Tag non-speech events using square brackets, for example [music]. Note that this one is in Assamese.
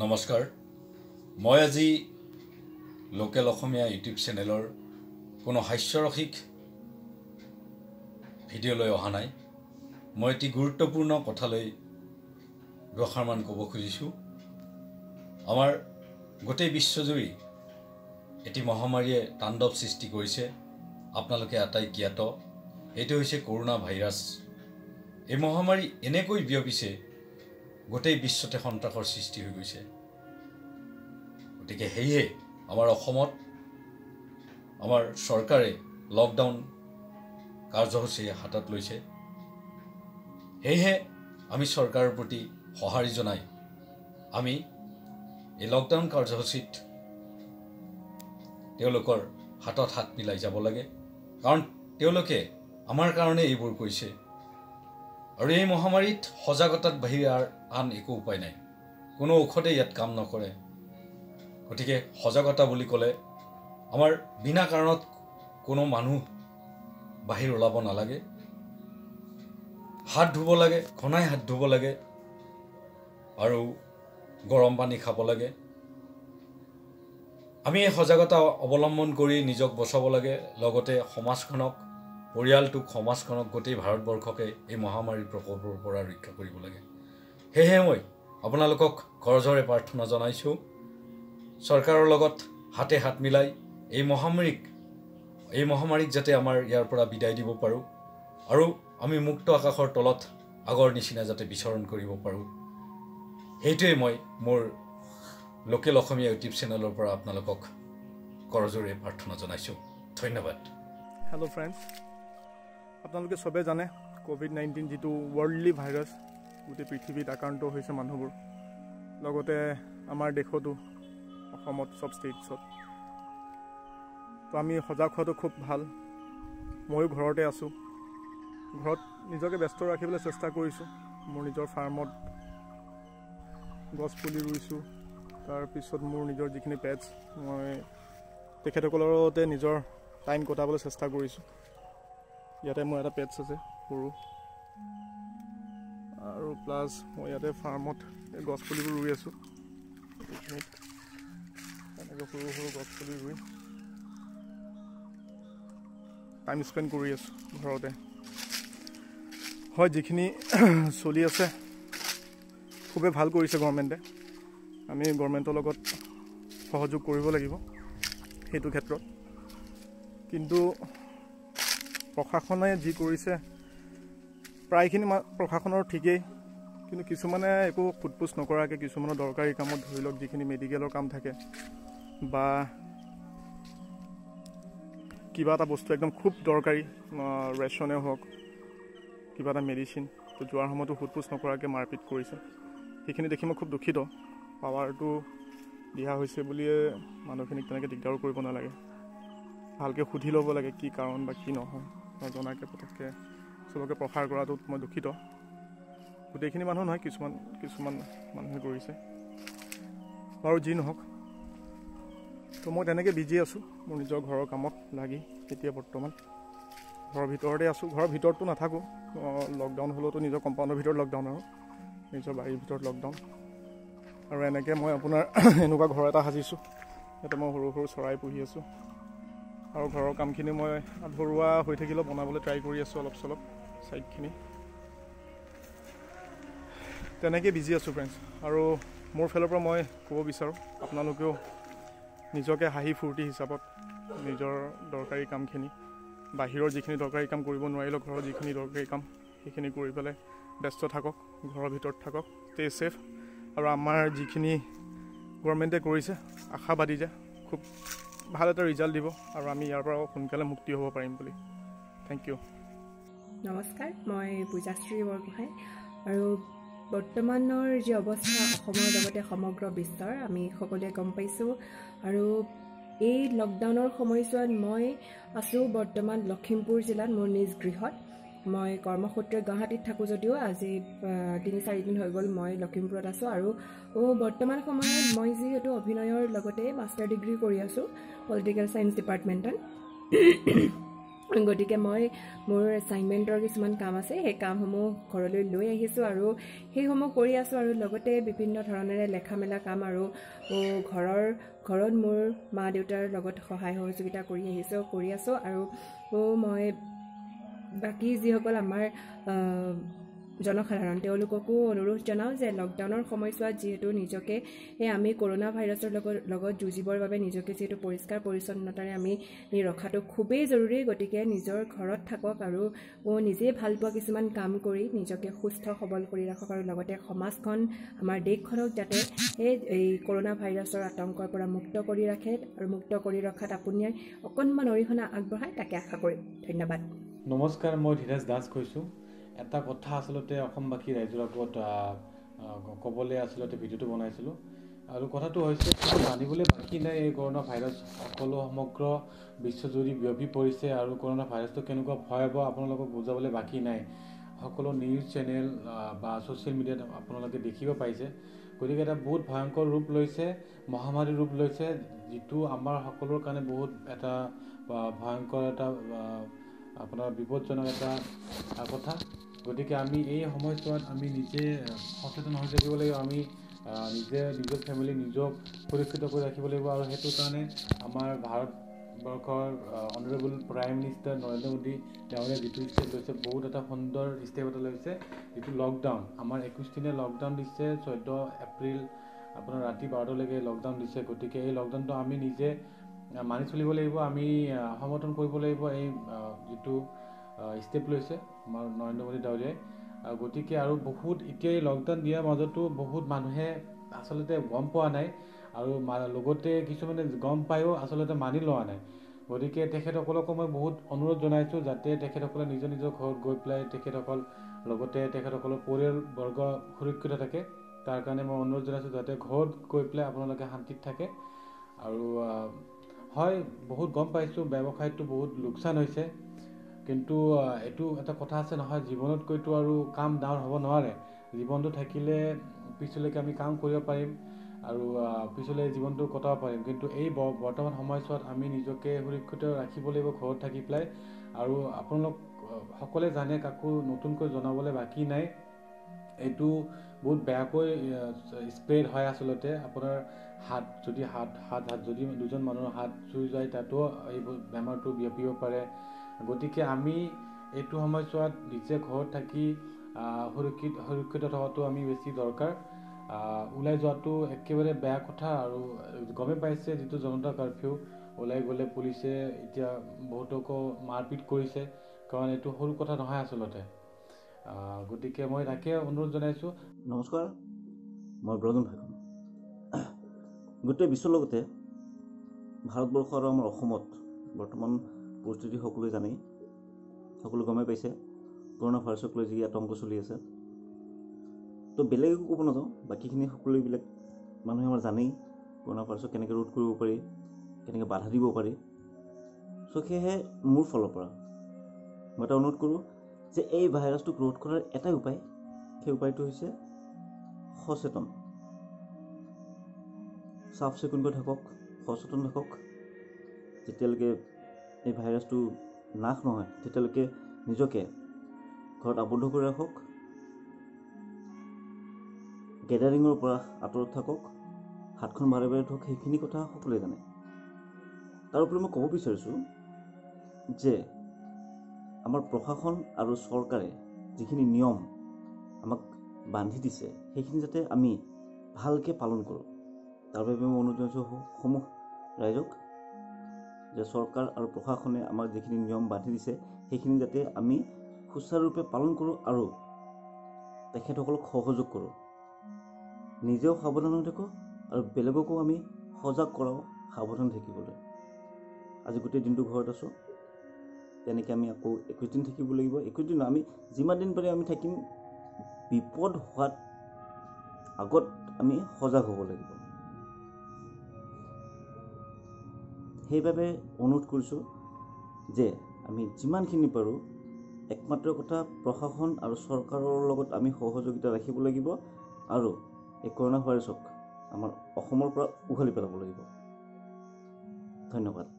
নমস্কাৰ। মই আজি লোকেল অসমীয়া ইউটিউব চেনেলৰ কোনো হাস্যৰসিক ভিডিঅ' লৈ অহা নাই। মই এটি গুৰুত্বপূৰ্ণ কথালৈ দুষাৰমান ক'ব খুজিছোঁ। আমাৰ গোটেই বিশ্বজুৰি এটি মহামাৰীয়ে তাণ্ডৱ সৃষ্টি কৰিছে। আপোনালোকে আটাই জ্ঞাত। এইটো হৈছে কৰোণা ভাইৰাছ। এই মহামাৰী এনেকৈ বিয়পিছে গোটেই বিশ্বতে সন্ত্ৰাসৰ সৃষ্টি হৈ গৈছে। গতিকে সেয়েহে আমাৰ অসমত আমাৰ চৰকাৰে লকডাউন কাৰ্যসূচী হাতত লৈছে। সেয়েহে আমি চৰকাৰৰ প্ৰতি সঁহাৰি জনাই আমি এই লকডাউন কাৰ্যসূচীত তেওঁলোকৰ হাতত হাত মিলাই যাব লাগে। কাৰণ তেওঁলোকে আমাৰ কাৰণে এইবোৰ কৰিছে আৰু এই মহামাৰীত সজাগতাত বাহিৰে আন একো উপায় নাই। কোনো ঔষধে ইয়াত কাম নকৰে। গতিকে সজাগতা বুলি ক'লে আমাৰ বিনা কাৰণত কোনো মানুহ বাহিৰ ওলাব নালাগে। হাত ধুব লাগে ঘনাই হাত ধুব লাগে আৰু গৰম পানী খাব লাগে। আমি এই সজাগতা অৱলম্বন কৰি নিজক বচাব লাগে লগতে সমাজখনক পৰিয়ালটোক সমাজখনক গোটেই ভাৰতবৰ্ষকে এই মহামাৰীৰ প্ৰকোপৰ পৰা ৰক্ষা কৰিব লাগে। সেয়েহে মই আপোনালোকক কৰজৰে প্ৰাৰ্থনা জনাইছোঁ চৰকাৰৰ লগত হাতে হাত মিলাই এই মহামাৰীক এই মহামাৰীক যাতে আমাৰ ইয়াৰ পৰা বিদায় দিব পাৰোঁ আৰু আমি মুক্ত আকাশৰ তলত আগৰ নিচিনা যাতে বিচৰণ কৰিব পাৰোঁ। সেইটোৱে মই মোৰ লোকেল অসমীয়া ইউটিউব চেনেলৰ পৰা আপোনালোকক কৰজোৰে প্ৰাৰ্থনা জনাইছোঁ। ধন্যবাদ। হেল্ল' ফ্ৰেণ্ডছ আপোনালোকে চবে জানে ক'ভিড নাইণ্টিন যিটো ৱৰ্ল্ডলি ভাইৰাছ গোটেই পৃথিৱীত আক্ৰান্ত হৈছে মানুহবোৰ। লগতে আমাৰ দেশতো অসমত চব ষ্টেটছত তো। আমি সজাগ হোৱাটো খুব ভাল। ময়ো ঘৰতে আছোঁ। ঘৰত নিজকে ব্যস্ত ৰাখিবলৈ চেষ্টা কৰিছোঁ। মোৰ নিজৰ ফাৰ্মত গছ পুলি ৰুইছোঁ তাৰপিছত মোৰ নিজৰ যিখিনি পেটছ মই তেখেতসকলৰ নিজৰ টাইম কটাবলৈ চেষ্টা কৰিছোঁ। ইয়াতে মোৰ এটা পেটছ আছে সৰু। আৰু প্লাছ মই ইয়াতে ফাৰ্মত গছ পুলিবোৰ ৰুই আছোঁ। এনেকৈ সৰু সৰু গছ পুলি ৰুই টাইম স্পেণ্ড কৰি আছোঁ ঘৰতে। হয় যিখিনি [clears throat] চলি আছে খুবেই ভাল কৰিছে গভৰ্ণমেণ্টে আমি গভৰ্ণমেণ্টৰ লগত সহযোগ কৰিব লাগিব সেইটো ক্ষেত্ৰত। কিন্তু প্ৰশাসনে যি কৰিছে প্ৰায়খিনি প্ৰশাসনৰ ঠিকেই। কিন্তু কিছুমানে একো সোধপোছ নকৰাকৈ কিছুমানৰ দৰকাৰী কামত ধৰি লওক যিখিনি মেডিকেলৰ কাম থাকে বা কিবা এটা বস্তু একদম খুব দৰকাৰী ৰেচনে হওক কিবা এটা মেডিচিন তো যোৱাৰ সময়তো সোধপোছ নকৰাকৈ মাৰপিট কৰিছে। সেইখিনি দেখি মই খুব দুখিত। পাৱাৰটো দিয়া হৈছে বুলিয়ে মানুহখিনিক তেনেকৈ দিগদাৰো কৰিব নালাগে। ভালকৈ সুধি ল'ব লাগে কি কাৰণ বা কি নহয়। নজনাকৈ পটককৈ চবকে প্ৰসাৰ কৰাটোত মই দুখিত। গোটেইখিনি মানুহ নহয় কিছুমান কিছুমান মানুহে কৰিছে। বাৰু যি নহওক তো মই তেনেকৈ বিজি আছোঁ মোৰ নিজৰ ঘৰৰ কামত লাগি এতিয়া বৰ্তমান। ঘৰৰ ভিতৰতে আছোঁ ঘৰৰ ভিতৰততো নাথাকোঁ। লকডাউন হ'লেওতো নিজৰ কম্পাউণ্ডৰ ভিতৰত লকডাউন আৰু নিজৰ বাৰীৰ ভিতৰত লকডাউন আৰু এনেকৈ মই আপোনাৰ [clears throat] এনেকুৱা ঘৰ এটা সাজিছোঁ ইয়াতে মই সৰু সৰু চৰাই পুহি আছোঁ। আৰু ঘৰৰ কামখিনি মই আধৰুৱা হৈ থাকিলেও বনাবলৈ ট্ৰাই কৰি আছোঁ অলপ চলপ ছাইডখিনি তেনেকৈ বিজি আছোঁ ফ্ৰেণ্ডছ আৰু মোৰ ফালৰ পৰা মই ক'ব বিচাৰোঁ আপোনালোকেও নিজকে হাঁহি ফূৰ্তি হিচাপত নিজৰ দৰকাৰী কামখিনি বাহিৰৰ যিখিনি দৰকাৰী কাম কৰিব নোৱাৰিলেও ঘৰৰ যিখিনি দৰকাৰী কাম সেইখিনি কৰি পেলাই ব্যস্ত থাকক ঘৰৰ ভিতৰত থাকক ষ্টে ছেফ আৰু আমাৰ যিখিনি গভৰ্ণমেণ্টে কৰিছে আশাবাদী যে খুব ভাল এটা ৰিজাল্ট দিব আৰু আমি ইয়াৰ পৰাও সোনকালে মুক্তি হ'ব পাৰিম বুলি। থেংক ইউ নমস্কাৰ মই পূজাশ্ৰী বৰগোহাঁই। আৰু বৰ্তমানৰ যি অৱস্থা অসমৰ লগতে সমগ্ৰ বিশ্বৰ আমি সকলোৱে গম পাইছোঁ। আৰু এই লকডাউনৰ সময়ছোৱাত মই আছোঁ বৰ্তমান লখিমপুৰ জিলাত মোৰ নিজ গৃহত। মই কৰ্মসূত্ৰে গুৱাহাটীত থাকোঁ যদিও আজি তিনি চাৰিদিন হৈ গ'ল মই লখিমপুৰত আছোঁ আৰু বৰ্তমান সময়ত মই যিহেতু অভিনয়ৰ লগতে মাষ্টাৰ ডিগ্ৰী কৰি আছোঁ পলিটিকেল ছায়েন্স ডিপাৰ্টমেণ্টত গতিকে মই মোৰ এছাইনমেণ্টৰ কিছুমান কাম আছে সেই কামসমূহ ঘৰলৈ লৈ আহিছোঁ আৰু সেইসমূহ কৰি আছোঁ আৰু লগতে বিভিন্ন ধৰণেৰে লেখা মেলা কাম আৰু ঘৰৰ ঘৰত মোৰ মা দেউতাৰ লগত সহায় সহযোগিতা কৰি আহিছোঁ কৰি আছোঁ আৰু মই বাকী যিসকল আমাৰ জনসাধাৰণ তেওঁলোককো অনুৰোধ জনাওঁ যে লকডাউনৰ সময়ছোৱাত যিহেতু নিজকে আমি কৰোণা ভাইৰাছৰ লগত লগত যুঁজিবৰ বাবে নিজকে যিহেতু পৰিষ্কাৰ পৰিচ্ছন্নতাৰে আমি ৰখাটো খুবেই জৰুৰী গতিকে নিজৰ ঘৰত থাকক আৰু নিজেই ভাল পোৱা কিছুমান কাম কৰি নিজকে সুস্থ সবল কৰি ৰাখক আৰু লগতে সমাজখন আমাৰ দেশখনক যাতে এই এই কৰোণা ভাইৰাছৰ আতংকৰ পৰা মুক্ত কৰি ৰাখে আৰু মুক্ত কৰি ৰখাত আপুনি অকণমান অৰিহণা আগবঢ়ায় তাকে আশা কৰিম। ধন্যবাদ। নমস্কাৰ মই ধীৰাজ দাস কৈছোঁ। এটা কথা আচলতে অসমবাসী ৰাইজৰ আগত ক'বলৈ আচলতে ভিডিঅ'টো বনাইছিলোঁ। আৰু কথাটো হৈছে জানিবলৈ বাকী নাই এই কৰোণা ভাইৰাছ সকলো সমগ্ৰ বিশ্বজুৰি বিয়পি পৰিছে আৰু কৰোণা ভাইৰাছটো কেনেকুৱা ভয়াৱহ আপোনালোকক বুজাবলৈ বাকী নাই। সকলো নিউজ চেনেল বা ছ'চিয়েল মিডিয়াত আপোনালোকে দেখিব পাইছে। গতিকে এটা বহুত ভয়ংকৰ ৰূপ লৈছে মহামাৰী ৰূপ লৈছে যিটো আমাৰ সকলোৰে কাৰণে বহুত এটা ভয়ংকৰ এটা আপোনাৰ বিপদজনক এটা কথা। গতিকে আমি এই সময়ছোৱাত আমি নিজে সচেতন হৈ থাকিব লাগিব। আমি নিজে নিজৰ ফেমিলি নিজক সুৰক্ষিত কৰি ৰাখিব লাগিব আৰু সেইটো কাৰণে আমাৰ ভাৰতবৰ্ষৰ honourable prime minister Narendra Modi তেওঁৰে যিটো ষ্টেপ লৈছে বহুত এটা সুন্দৰ ষ্টেপ এটা লৈছে যিটো লকডাউন আমাৰ একৈছ দিনীয়া লকডাউন দিছে চৈধ্য এপ্ৰিল আপোনাৰ ৰাতি বাৰটালৈকে লকডাউন দিছে। গতিকে এই লকডাউনটো আমি নিজে মানি চলিব লাগিব। আমি সমৰ্থন কৰিব লাগিব এই যিটো ষ্টেপ লৈছে আমাৰ নৰেন্দ্ৰ মোদী ডাৱৰীয়াই গতিকে আৰু বহুত এতিয়া এই লকডাউন দিয়াৰ মাজতো বহুত মানুহে আচলতে গম পোৱা নাই আৰু লগতে কিছুমানে গম পায়ো আচলতে মানি লোৱা নাই। গতিকে তেখেতসকলকো মই বহুত অনুৰোধ জনাইছোঁ যাতে তেখেতসকলে নিজৰ নিজৰ ঘৰত গৈ পেলাই তেখেতসকল লগতে তেখেতসকলৰ পৰিয়ালবৰ্গ সুৰক্ষিত থাকে। তাৰ কাৰণে মই অনুৰোধ জনাইছোঁ যাতে ঘৰত গৈ পেলাই আপোনালোকে শান্তিত থাকে। আৰু হয় বহুত গম পাইছোঁ ব্যৱসায়টো বহুত লোকচান হৈছে। কিন্তু এইটো এটা কথা আছে নহয় জীৱনতকৈতো আৰু কাম ডাঙৰ হ'ব নোৱাৰে। জীৱনটো থাকিলে পিছলৈকে আমি কাম কৰিব পাৰিম আৰু পিছলৈ জীৱনটো কটাব পাৰিম। কিন্তু এই বৰ্তমান সময়ছোৱাত আমি নিজকে সুৰক্ষিত ৰাখিব লাগিব ঘৰত থাকি পেলাই। আৰু আপোনালোক সকলোৱে জানে কাকো নতুনকৈ জনাবলৈ বাকী নাই। এইটো বহুত বেয়াকৈ স্প্ৰেড হয় আচলতে। আপোনাৰ হাত যদি হাত হাত হাত যদি দুজন মানুহৰ হাত চুই যায় তাতো এই বেমাৰটো বিয়পিব পাৰে। গতিকে আমি এইটো সময়ছোৱাত নিজে ঘৰত থাকি সুৰক্ষিত সুৰক্ষিত থকাটো আমি বেছি দৰকাৰ। ওলাই যোৱাটো একেবাৰে বেয়া কথা আৰু গমেই পাইছে যিটো জনতা কাৰফিউ। ওলাই গ'লে পুলিচে এতিয়া বহুতকো মাৰপিট কৰিছে কাৰণ এইটো সৰু কথা নহয় আচলতে। গতিকে মই তাকে অনুৰোধ জনাইছোঁ। নমস্কাৰ মই ব্ৰজন ভাষণ গোটেই বিশ্বৰ লগতে ভাৰতবৰ্ষ আৰু আমাৰ অসমত বৰ্তমান পৰিস্থিতি সকলোৱে জানেই। সকলো গমেই পাইছে কৰোণা ভাইৰাছক লৈ যি আতংক চলি আছে। তো বেলেগ একো ক'ব নাযাওঁ বাকীখিনি সকলোবিলাক মানুহে আমাৰ জানেই কৰোণা ভাইৰাছক কেনেকৈ ৰোধ কৰিব পাৰি কেনেকৈ বাধা দিব পাৰি। চ' সেয়েহে মোৰ ফালৰ পৰা মই এটা অনুৰোধ কৰোঁ যে এই ভাইৰাছটোক ৰোধ কৰাৰ এটাই উপায় সেই উপায়টো হৈছে সচেতন। চাফ চিকুণকৈ থাকক সচেতন থাকক। যেতিয়ালৈকে এই ভাইৰাছটো নাশ নহয় তেতিয়ালৈকে নিজকে ঘৰত আবদ্ধ কৰি ৰাখক। গেডাৰিঙৰ পৰা আঁতৰত থাকক হাতখন বাৰে বাৰে ধৰক সেইখিনি কথা সকলোৱে জানে। তাৰোপৰি মই ক'ব বিচাৰিছোঁ যে আমাৰ প্ৰশাসন আৰু চৰকাৰে যিখিনি নিয়ম আমাক বান্ধি দিছে সেইখিনি যাতে আমি ভালকৈ পালন কৰোঁ। তাৰ বাবে মই অনুৰোধ জনাইছোঁ সমূহ ৰাইজক যে চৰকাৰ আৰু প্ৰশাসনে আমাক যিখিনি নিয়ম বান্ধি দিছে সেইখিনি যাতে আমি সুচাৰুৰূপে পালন কৰোঁ আৰু তেখেতসকলক সহযোগ কৰোঁ। নিজেও সাৱধান হৈ থাকোঁ আৰু বেলেগকো আমি সজাগ কৰাওঁ সাৱধান থাকিবলৈ। আজি গোটেই দিনটো ঘৰত আছোঁ তেনেকৈ আমি আকৌ একৈছ দিন থাকিব লাগিব। একৈছ দিন আমি যিমান দিন পাৰি আমি থাকিম বিপদ হোৱাত আগত আমি সজাগ হ'ব লাগিব। সেইবাবে অনুৰোধ কৰিছোঁ যে আমি যিমানখিনি পাৰোঁ একমাত্ৰ কথা প্ৰশাসন আৰু চৰকাৰৰ লগত আমি সহযোগিতা ৰাখিব লাগিব আৰু এই কৰোণা ভাইৰাছক আমাৰ অসমৰ পৰা উঘালি পেলাব লাগিব। ধন্যবাদ।